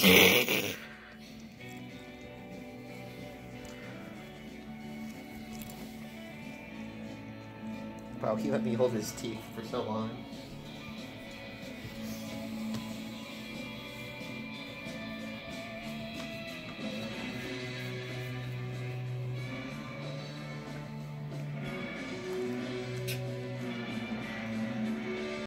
Wow, he let me hold his teeth for so long.